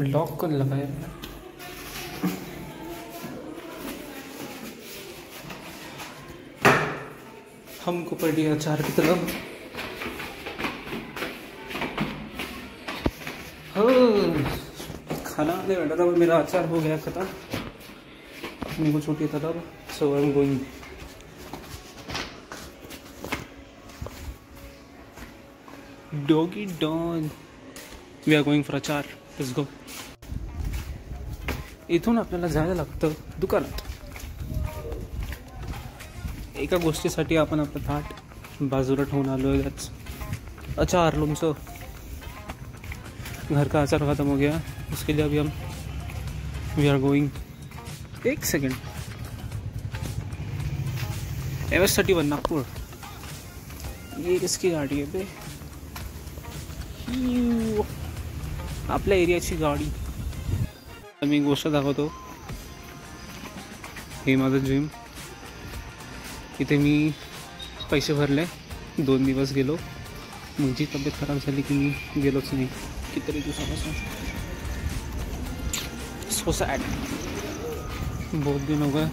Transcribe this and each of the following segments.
Lock कौन लगाया हमको पड़ी अचार की तरफ़। हाँ, खाना आने बैठा था मेरा अचार हो गया खत्म। अपने को छुट्टी तलब so I am going doggy done we are going for achar let's go इथून आपल्याला जायला लागतं दुकानात. एका गोष्टीसाठी आपण आपलं ताट बाजूला ठेवून आलो आहे त्याच अचार घर का अचार खत्म हो गया? उसके लिए अभी हम वी आर गोइंग एक second M S thirty one Nagpur. ये किसकी गाडी है बे. आपल्या एरियाची गाडी. मी गोष्ट दाखवतो. हे माझं जिम इथे मी पैसे भरले. दोन दिवस गेलो. माझी तब्येत खराब झाली की मी गेलोच नाही. कितीतरी दिवसापासून. सो सॅड बहुत दिन हो गए.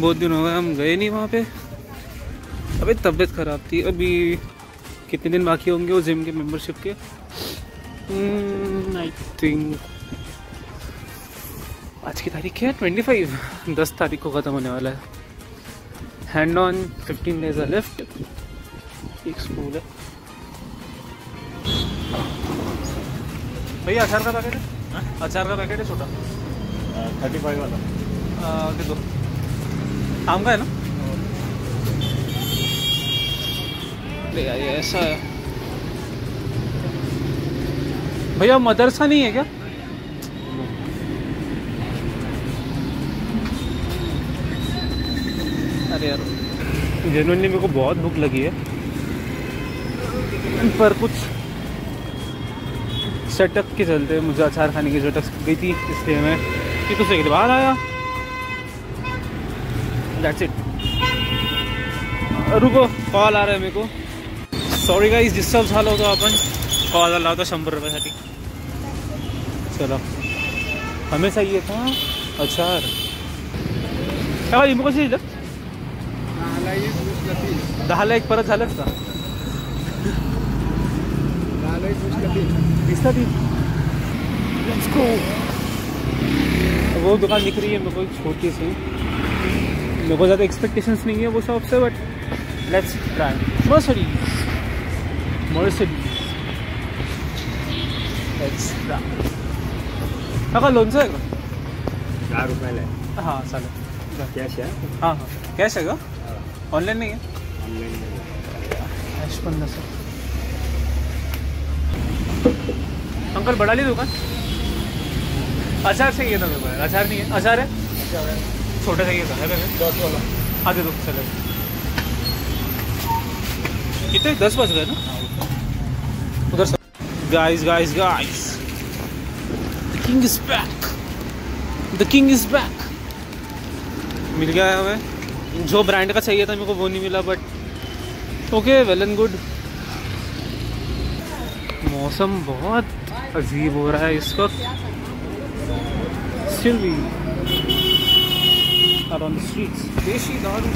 बहुत दिन हो गए हम गए नहीं वहाँ पे. अबे तबीयत ख़राब थी अभी कितने दिन बाकी होंगे वो जिम के मेंबरशिप के? आई थिंक आज की तारीख है ट्वेंटी फाइव दस तारीख को ख़त्म होने वाला है। हैंड ऑन फिफ्टीन डेज़ है लेफ़्ट एक स्कूल है। भैया अचार का पैकेट है? अचार का पैकेट है छोटा? थर्टी फाइव वाला। आ, दे दो। आम का है ना? ले आइए ऐसा है। भैया मदरसा नहीं है क्या? अरे यार। जेनुअनली मेरे को बहुत भूख लगी है। पर कुछ सेटअप के चलते मुझे अचार खाने की ज़रूरत गई थी इसलिए मैं कि तुझसे के बाहर आया। दैट्स इट रुको कॉल आ रहा है मेरे को। सॉरी गाईज डिस्टर्ब झालं होतं आपण कॉल आला होता शंभर रुपयासाठी चला। हमेशा येत हा। अचार काय लिंबू कशी दिलं दहाला एक परत झालंच का दिसता ती वो दुकान दिख रही है मेरे को छोटी सी। मेरे को ज़्यादा एक्सपेक्टेशंस नहीं है वो शॉप से but let's try Mercedes Mercedes let's try का लोणचं आहे का दहा रुपयाला आहे हाँ चालेल कॅश आहे हाँ हाँ कॅश आहे का ऑनलाईन नाही आहे ऑनलाईन कॅश पण नसेल अंकल बड़ा ली दुकान अचार चाहिए था मेरे को यार। अचार नहीं है अचार है छोटा चाहिए था है पैकेट वाला हाँ दे दो चलो कितने दस बज गए ना guys guys guys the king is back the king is back मिल गया है हमें। जो ब्रांड का चाहिए था मेरे को वो नहीं मिला but okay well and good मौसम बहुत अजीब हो रहा है इस वक्त स्ट्रीट्स देशी दारू।